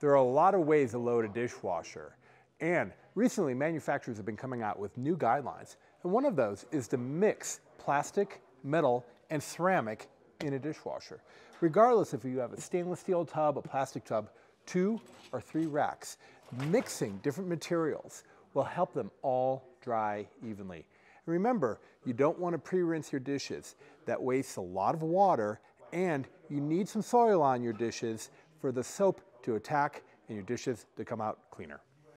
There are a lot of ways to load a dishwasher. And recently, manufacturers have been coming out with new guidelines. And one of those is to mix plastic, metal, and ceramic in a dishwasher. Regardless if you have a stainless steel tub, a plastic tub, two or three racks, mixing different materials will help them all dry evenly. And remember, you don't want to pre-rinse your dishes. That wastes a lot of water and you need some soil on your dishes for the soap to attack and your dishes to come out cleaner.